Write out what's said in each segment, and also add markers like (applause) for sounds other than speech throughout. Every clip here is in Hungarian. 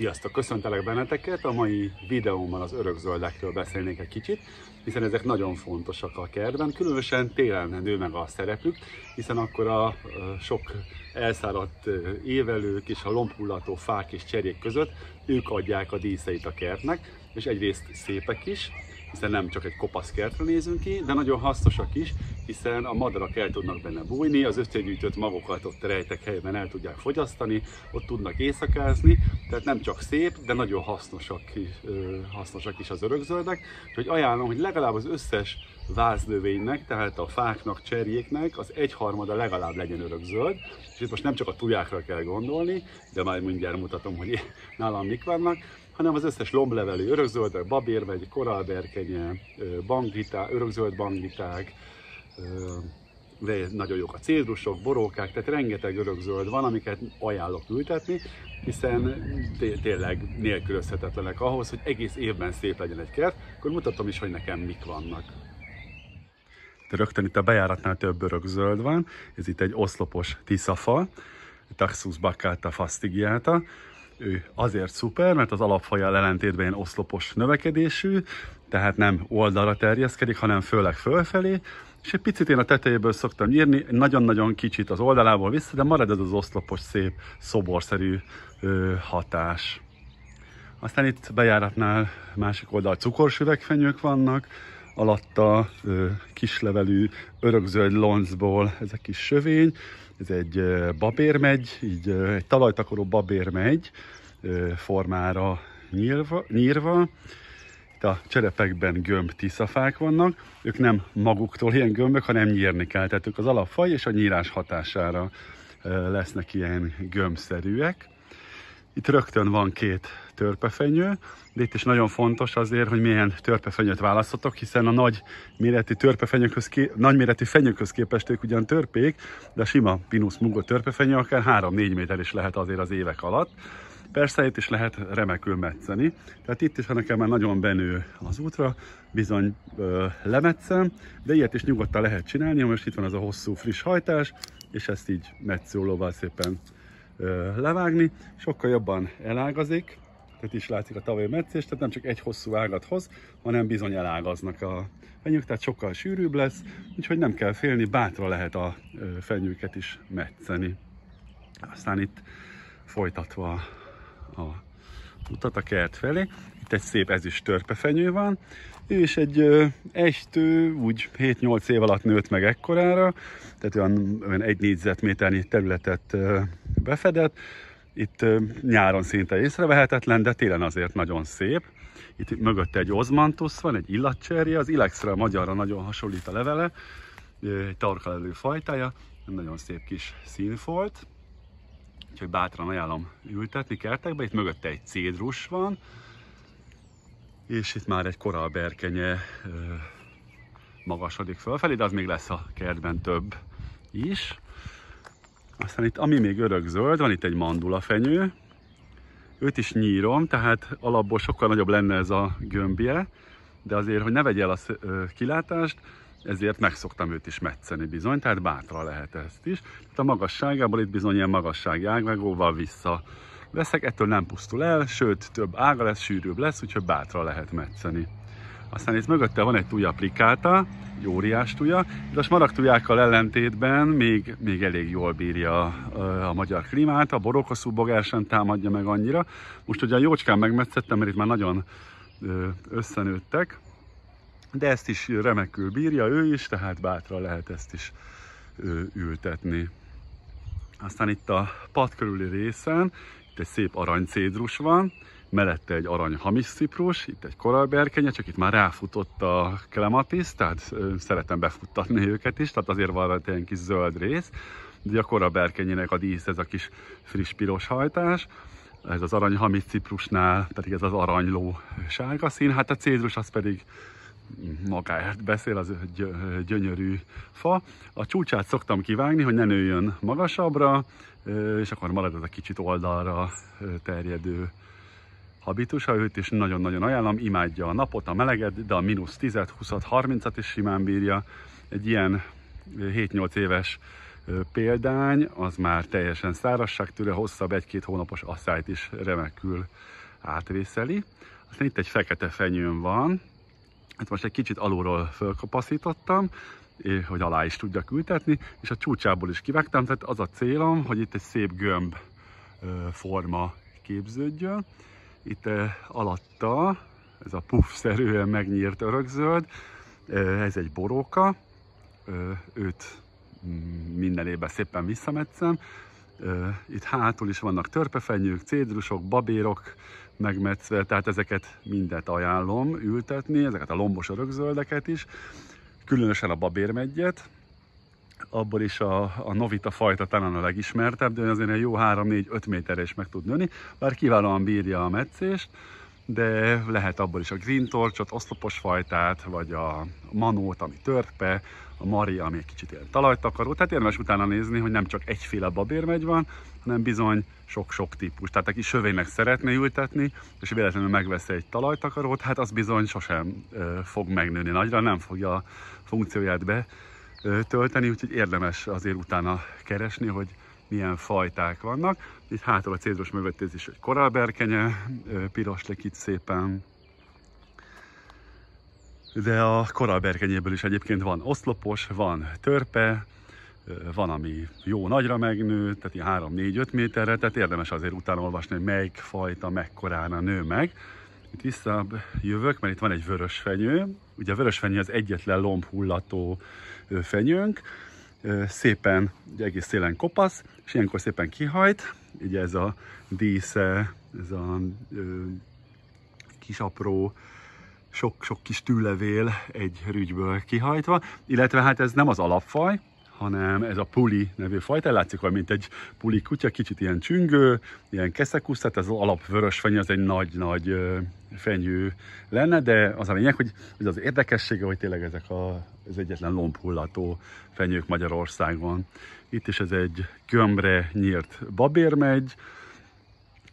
Sziasztok! Köszöntelek benneteket! A mai videómban az örökzöldekről beszélnék egy kicsit, hiszen ezek nagyon fontosak a kertben, különösen télen nő meg a szerepük, hiszen akkor a sok elszáradt évelők és a lombhullató fák és cserék között ők adják a díszeit a kertnek, és egyrészt szépek is, hiszen nem csak egy kopasz kertre nézünk ki, de nagyon hasznosak is, hiszen a madarak el tudnak benne bújni, az összegyűjtött magokat ott rejtek helyben el tudják fogyasztani, ott tudnak éjszakázni, tehát nem csak szép, de nagyon hasznosak hasznosak is az örökzöldek, úgyhogy ajánlom, hogy legalább az összes vázlövénynek, tehát a fáknak, cserjéknek az egyharmada legalább legyen örökzöld, és itt most nem csak a tujákra kell gondolni, de majd mindjárt mutatom, hogy (laughs) nálam mik vannak, hanem az összes lomblevelű örökzöld, babérvegy, koralberkenye, bangiták, örökzöld bangiták, de nagyon jók a cédrusok, borókák, tehát rengeteg örökzöld van, amiket ajánlok ültetni, hiszen tényleg nélkülözhetetlenek ahhoz, hogy egész évben szép legyen egy kert, akkor mutatom is, hogy nekem mik vannak. De rögtön itt a bejáratnál több örökzöld van, ez itt egy oszlopos tiszafa, Taxus baccata fastigiata, ő azért szuper, mert az alapfajjal ellentétben ilyen oszlopos növekedésű, tehát nem oldalra terjeszkedik, hanem főleg fölfelé, és egy picit én a tetejéből szoktam nyírni, nagyon-nagyon kicsit az oldalából vissza, de marad ez az oszlopos, szép, szoborszerű ö, hatás. Aztán itt bejáratnál másik oldal cukorsüvegfenyők vannak, alatta ö, kislevelű örökzöld loncból ez a kis sövény, ez egy babérmegy, így egy talajtakaró babérmegy formára nyírva, nyírva. Itt a cserepekben gömb tiszafák vannak, ők nem maguktól ilyen gömbök, hanem nyírni kell, tehát ők az alapfaj és a nyírás hatására lesznek ilyen gömbszerűek. Itt rögtön van két törpefenyő, de itt is nagyon fontos azért, hogy milyen törpefenyőt választotok, hiszen a nagy méretű törpefenyőkhöz, nagy méretű fenyőkhöz képest ők ugyan törpék, de a sima Pinus mugo törpefenyő akár 3-4 méter is lehet azért az évek alatt. Persze itt is lehet remekül metszeni, tehát itt is, ha nekem már nagyon benő az útra, bizony ö, lemetszem, de ilyet is nyugodtan lehet csinálni, most itt van az a hosszú friss hajtás, és ezt így metszólóval szépen ö, levágni, sokkal jobban elágazik, tehát is látszik a tavalyi meccés, tehát nem csak egy hosszú ágat hoz, hanem bizony elágaznak a fenyők, tehát sokkal sűrűbb lesz, úgyhogy nem kell félni, bátra lehet a fenyőket is metszeni. Aztán itt folytatva a utat a kert felé, itt egy szép ezüst törpefenyő van, is egy estő, úgy 7-8 év alatt nőtt meg ekkorára, tehát olyan, olyan egy négyzetméternyi területet befedett, itt nyáron szinte észrevehetetlen, de télen azért nagyon szép. Itt mögötte egy ozmantus van, egy illatcserje, az ilexre magyarra nagyon hasonlít a levele, egy tarkalelő fajtája, nagyon szép kis színfolt, úgyhogy bátran ajánlom ültetni kertekbe. Itt mögötte egy cédrus van, és itt már egy koralberkenye magasodik fölfelé, de az még lesz a kertben több is. Aztán itt, ami még örök zöld, van itt egy mandula fenyő. Őt is nyírom, tehát alapból sokkal nagyobb lenne ez a gömbje, de azért, hogy ne vegye el a kilátást, ezért megszoktam őt is metszeni bizony, tehát bátra lehet ezt is. Tehát a magasságából itt bizony ilyen magassági ágvágóval vissza veszek, ettől nem pusztul el, sőt több ága lesz, sűrűbb lesz, úgyhogy bátra lehet metszeni. Aztán itt mögötte van egy túj applikáta, egy óriás tuja, de a smaragd tujákkal ellentétben még, még elég jól bírja a, a magyar klímát, a borokoszú bogár sem támadja meg annyira. Most ugye a jócskán megmetszettem, mert itt már nagyon összenőttek, de ezt is remekül bírja ő is, tehát bátra lehet ezt is ültetni. Aztán itt a pad körüli részen, itt egy szép aranycédrus van, mellette egy arany hamis ciprus, itt egy koralberkenye, csak itt már ráfutott a klematis, tehát szeretem befuttatni őket is, tehát azért van egy kis zöld rész, de a koralberkenyének a dísz ez a kis friss piros hajtás, ez az arany hamis ciprusnál pedig ez az aranyló sárga szín, hát a cédrus az pedig magáért beszél, az gyönyörű fa. A csúcsát szoktam kivágni, hogy ne nőjön magasabbra, és akkor marad ez a kicsit oldalra terjedő habitusa, őt is nagyon-nagyon ajánlom, imádja a napot, a meleget, de a mínusz 10 20 30-at is simán bírja. Egy ilyen 7-8 éves példány, az már teljesen szárazságtűre, hosszabb egy-két hónapos asszályt is remekül átvészeli. Aztán itt egy fekete fenyőm van, Hát most egy kicsit alulról fölkapaszítottam, hogy alá is tudjak ültetni, és a csúcsából is kivágtam, tehát az a célom, hogy itt egy szép gömb forma képződjön. Itt alatta ez a puff-szerűen megnyírt örökzöld, ez egy boróka, őt minden évben szépen visszametszem. Itt hátul is vannak törpefenyők, cédrusok, babérok megmetszve, tehát ezeket mindet ajánlom ültetni, ezeket a lombos örökzöldeket is, különösen a babérmegyet, abból is a, a novita fajta talán a legismertebb, de azért egy jó 3-4-5 méterre is meg tud nőni, bár kiválóan bírja a metszést, de lehet abból is a green torchot, oszlopos fajtát, vagy a manót, ami törpe, a mari, ami egy kicsit ilyen talajtakaró. Tehát érdemes utána nézni, hogy nem csak egyféle babérmegy van, hanem bizony sok-sok típus. Tehát aki sövénynek szeretne ültetni, és véletlenül megvesz egy talajtakarót, hát az bizony sosem fog megnőni nagyra, nem fogja a funkcióját betölteni, úgyhogy érdemes azért utána keresni, hogy milyen fajták vannak. Itt hátul a cédros mögött ez is egy korálberkenye, piros lekít szépen. De a korálberkenyéből is egyébként van oszlopos, van törpe, van, ami jó nagyra megnő, tehát ilyen 3-4-5 méterre, tehát érdemes azért utána olvasni, hogy melyik fajta mekkorána nő meg. Itt vissza jövök, mert itt van egy vörös fenyő. Ugye a vörös fenyő az egyetlen lombhullató fenyőnk, szépen, ugye egész szélen kopasz, és ilyenkor szépen kihajt, ugye ez a dísze, ez a ö, kis apró, sok-sok kis tűlevél egy rügyből kihajtva, illetve hát ez nem az alapfaj, hanem ez a puli nevű fajta, látszik hogy mint egy puli kutya, kicsit ilyen csüngő, ilyen keszekusz, tehát ez az alap vörös fenyő, az egy nagy-nagy fenyő lenne, de az a lényeg, hogy, hogy az érdekessége, hogy tényleg ezek a, az egyetlen lombhullató fenyők Magyarországon. Itt is ez egy gömbre nyírt babérmegy,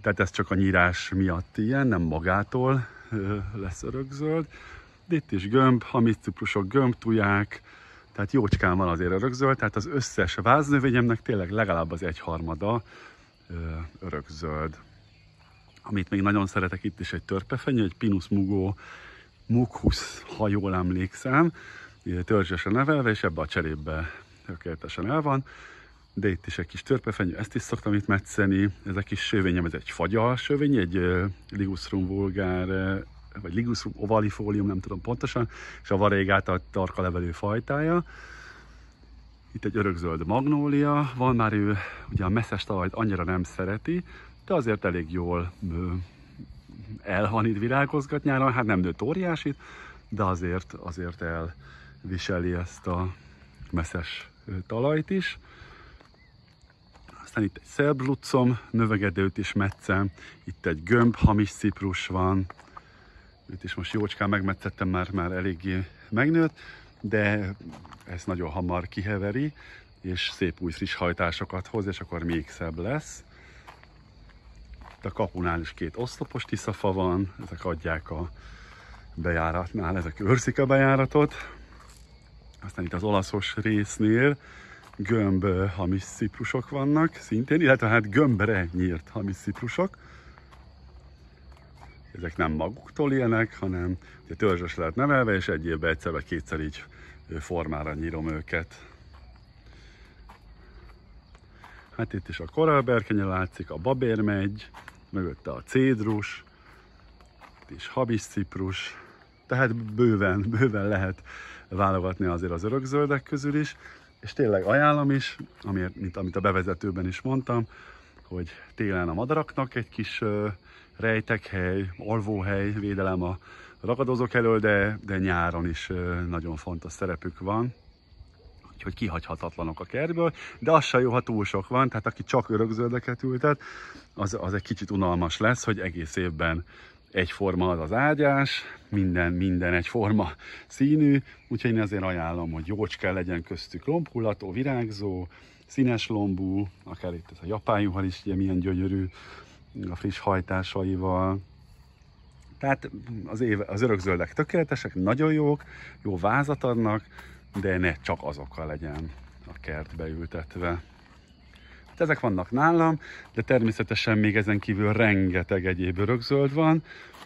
tehát ez csak a nyírás miatt ilyen, nem magától lesz örökzöld. De itt is gömb, hamiszciprusok, gömbtuják, tehát jócskán van azért örökzöld, tehát az összes váznövényemnek tényleg legalább az egyharmada örökzöld. Amit még nagyon szeretek, itt is egy törpefenyő, egy Pinus mugo mukhus, ha jól emlékszem, törzsesen nevelve, és ebbe a cserébe tökéletesen el van. De itt is egy kis törpefenyő, ezt is szoktam itt metszeni. Ez a kis sövényem, ez egy fagyal sövény, egy Ligustrum vulgár vagy Ligusrum ovalifolium, nem tudom pontosan, és a varégát a tarka levelő fajtája. Itt egy örökzöld magnólia, van már ő, ugye a messzes talajt annyira nem szereti, de azért elég jól elhanít, virágozgat nyáron, hát nem nőtt óriásit, de azért, azért elviseli ezt a messzes talajt is. Aztán itt egy szerblucom, növegedőt is metszem, itt egy gömb hamis ciprus van, őt is most jócskán megmetszettem, már, már eléggé megnőtt, de ez nagyon hamar kiheveri, és szép új friss hajtásokat hoz, és akkor még szebb lesz. Itt a kapunál is két oszlopos tiszafa van, ezek adják a bejáratnál, ezek őrzik a bejáratot. Aztán itt az olaszos résznél gömb hamis ciprusok vannak szintén, illetve hát gömbre nyírt hamis ciprusok ezek nem maguktól élnek, hanem ugye törzsös lehet nevelve, és egy évben egyszer vagy kétszer így formára nyírom őket. Hát itt is a koralberkenye látszik, a babér megy, mögötte a cédrus, itt is habisciprus, tehát bőven, bőven lehet válogatni azért az örökzöldek közül is, és tényleg ajánlom is, amit, mint amit a bevezetőben is mondtam, hogy télen a madaraknak egy kis rejtekhely, alvóhely, védelem a ragadozók elől, de, de nyáron is nagyon fontos szerepük van. Úgyhogy kihagyhatatlanok a kertből, de az sem jó, ha túl sok van, tehát aki csak örökzöldeket ültet, az, az egy kicsit unalmas lesz, hogy egész évben egyforma az az ágyás, minden, minden egyforma színű, úgyhogy én azért ajánlom, hogy jócska legyen köztük lombhullató, virágzó, színes lombú, akár itt ez a japán juhal is ugye milyen gyönyörű, a friss hajtásaival. Tehát az, éve, az örökzöldek tökéletesek, nagyon jók, jó vázat adnak, de ne csak azokkal legyen a kertbe ültetve. Hát ezek vannak nálam, de természetesen még ezen kívül rengeteg egyéb örökzöld van,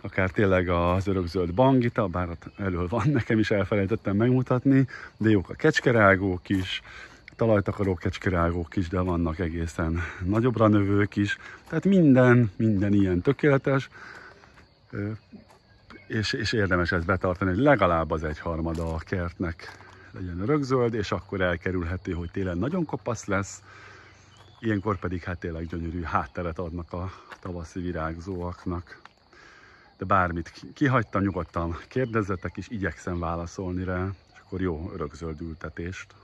akár tényleg az örökzöld bangita, bár elől van, (laughs) nekem is elfelejtettem megmutatni, de jók a kecskerágók is, talajtakaró kecskerágók is, de vannak egészen nagyobbra növők is. Tehát minden, minden ilyen tökéletes, és, és érdemes ezt betartani, hogy legalább az egyharmada a kertnek legyen örökzöld, és akkor elkerülhető, hogy télen nagyon kopasz lesz, ilyenkor pedig hát tényleg gyönyörű hátteret adnak a tavaszi virágzóaknak. De bármit kihagytam, nyugodtan kérdezzetek, és igyekszem válaszolni rá, és akkor jó örökzöld ültetést.